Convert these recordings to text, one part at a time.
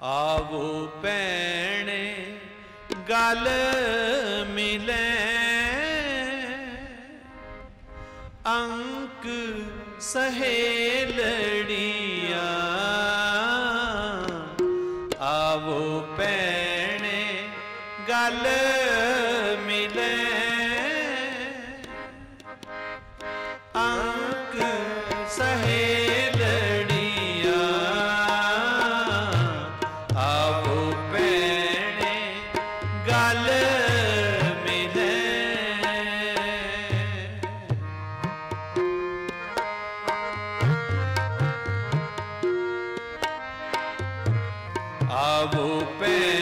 ਆਵੋ ਪੈਣੇ ਗੱਲ ਮਿਲੇ। ਅੰਕ ਸਹੇਲੜੀਆਂ ਆਵੋ ਪੈਣੇ ਗੱਲ ਪ੍ਰਭੂ ਪੈ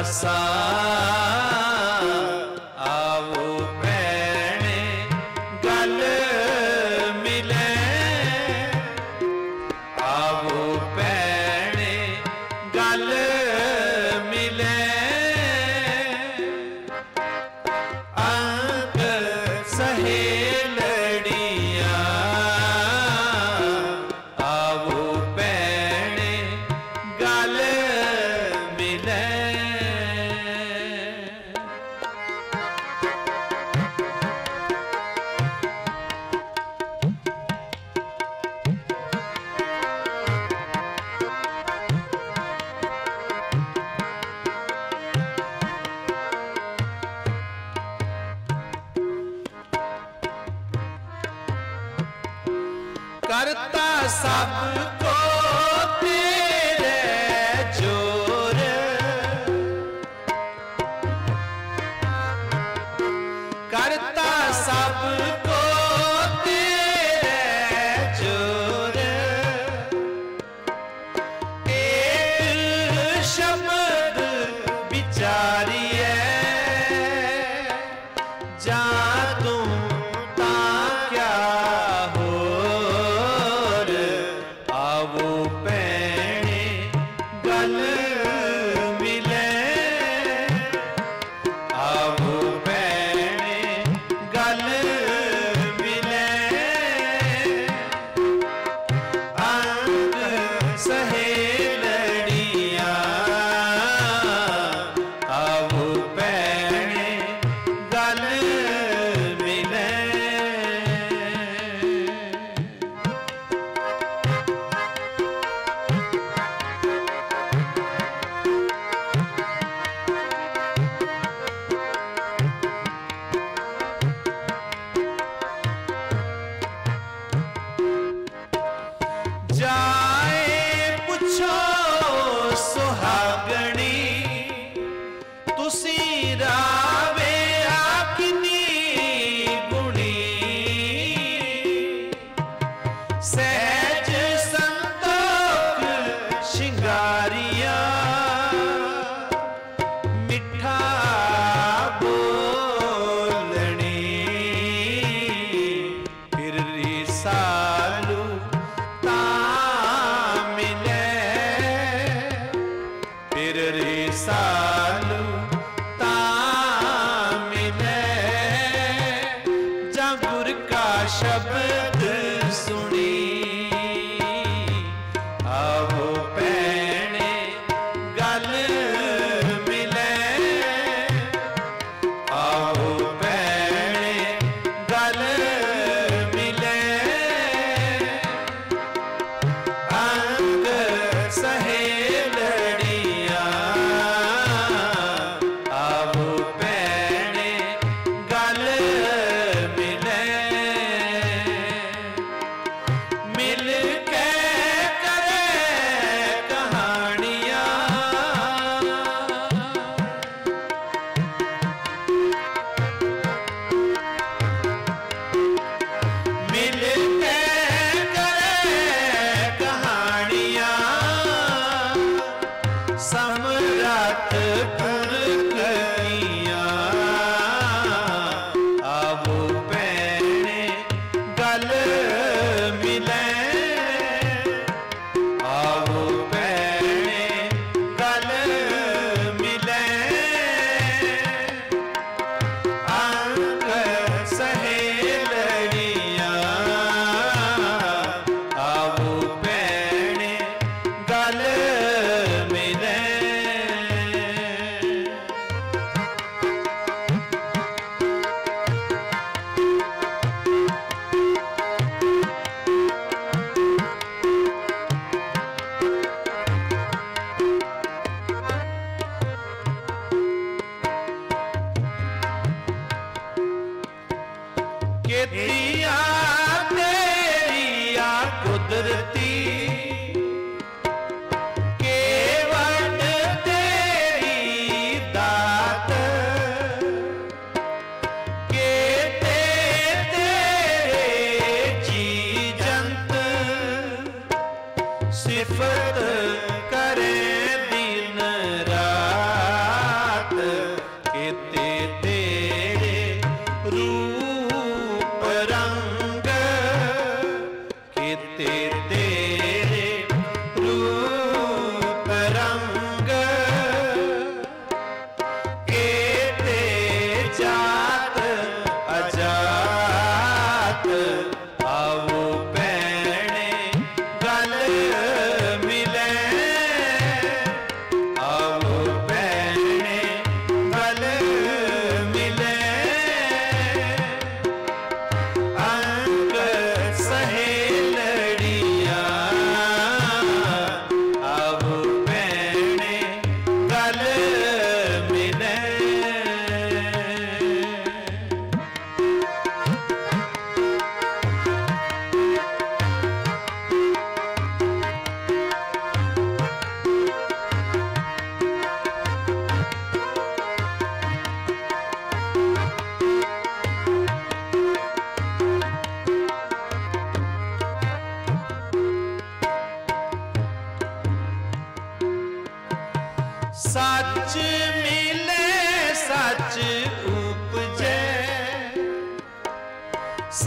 ਅਸਾ ਕਰਤਾ ਸਭ Get que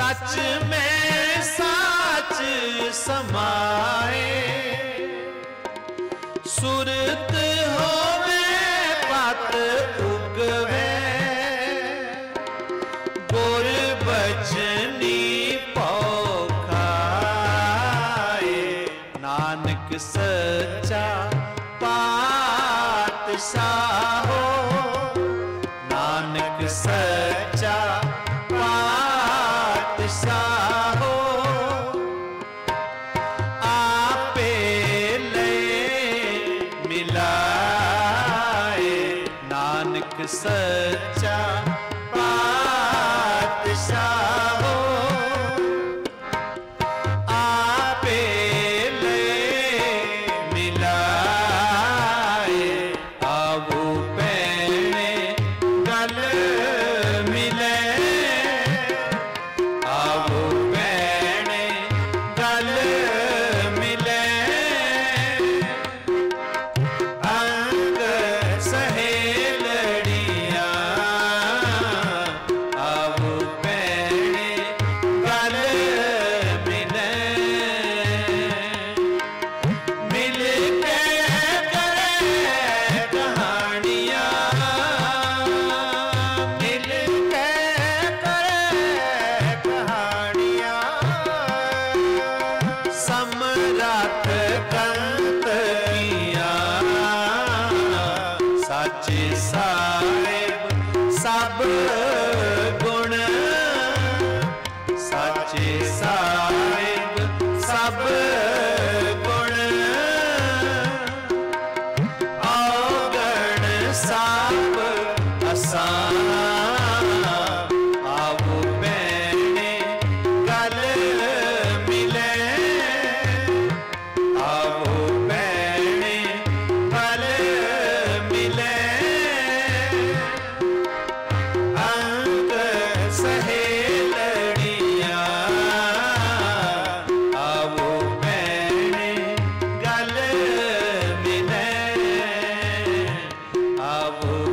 ਸੱਚ ਮੈਂ ਸਾਚ ਸਮਾਏ ਸੁਰਤ ਹੋਵੇ ਪਤ ਉਗਵੇ ਗੁਰ ਬਚਨੀ ਪਉ ਖਾਏ ਨਾਨਕ ਸੱਚਾ ਪਾ ਸੱਚਾ सब Oh.